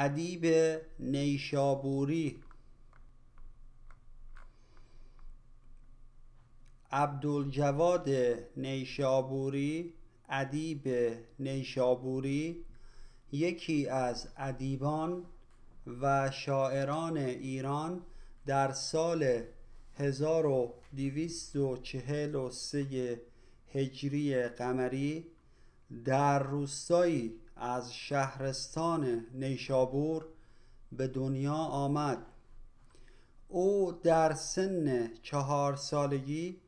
ادیب نیشابوری. عبدالجواد نیشابوری ادیب نیشابوری یکی از ادیبان و شاعران ایران در سال 1243 هجری قمری در روستایی از شهرستان نیشابور به دنیا آمد. او در سن چهار سالگی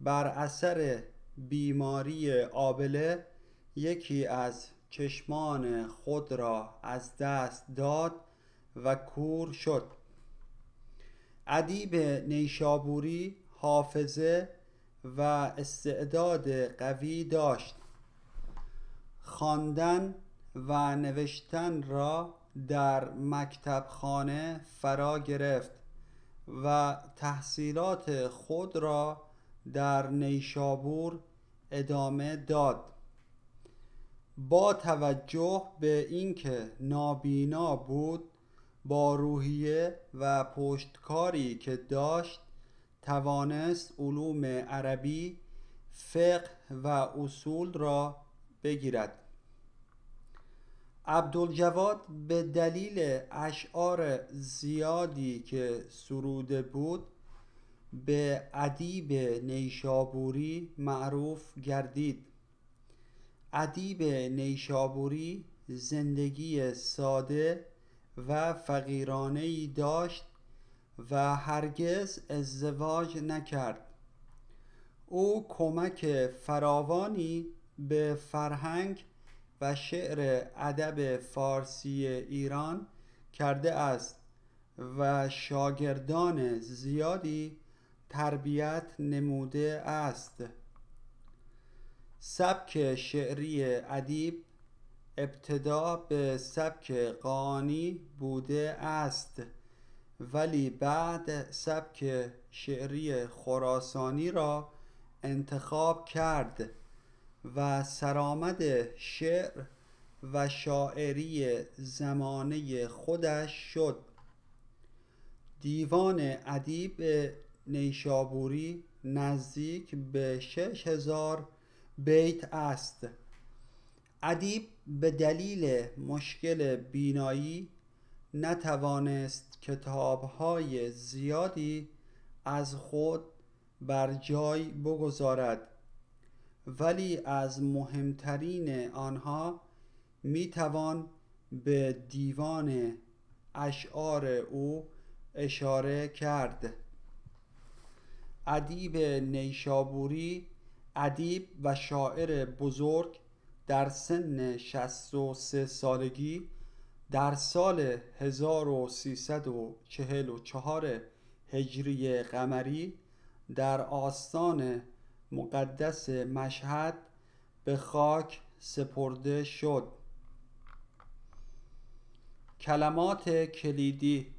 بر اثر بیماری آبله یکی از چشمان خود را از دست داد و کور شد. ادیب نیشابوری حافظه و استعداد قوی داشت. خواندن و نوشتن را در مکتب خانه فرا گرفت و تحصیلات خود را در نیشابور ادامه داد. با توجه به اینکه نابینا بود با روحیه و پشتکاری که داشت توانست علوم عربی فقه و اصول را بگیرد. عبدالجواد به دلیل اشعار زیادی که سروده بود به ادیب نیشابوری معروف گردید. ادیب نیشابوری زندگی ساده و فقیرانه ای داشت و هرگز ازدواج نکرد. او کمک فراوانی به فرهنگ و شعر ادب فارسی ایران کرده است و شاگردان زیادی تربیت نموده است. سبک شعری ادیب ابتدا به سبک قانی بوده است ولی بعد سبک شعری خراسانی را انتخاب کرد. و سرآمد شعر و شاعری زمانه خودش شد. دیوان ادیب نیشابوری نزدیک به شش هزار بیت است. ادیب به دلیل مشکل بینایی نتوانست کتابهای زیادی از خود بر جای بگذارد. ولی از مهمترین آنها می‌توان به دیوان اشعار او اشاره کرد. ادیب نیشابوری ادیب و شاعر بزرگ در سن 63 سالگی در سال 1344 هجری قمری در آستان مقدس مشهد به خاک سپرده شد. کلمات کلیدی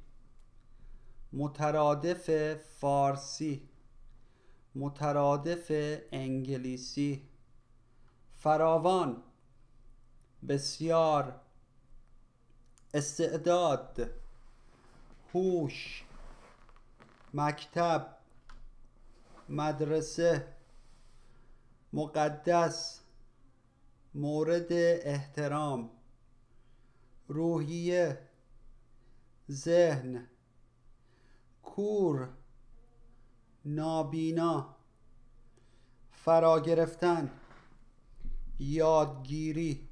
مترادف فارسی مترادف انگلیسی. فراوان بسیار. استعداد هوش. مکتب. مدرسه. مقدس مورد احترام روحیه ذهن کور نابینا فرا گرفتن یادگیری.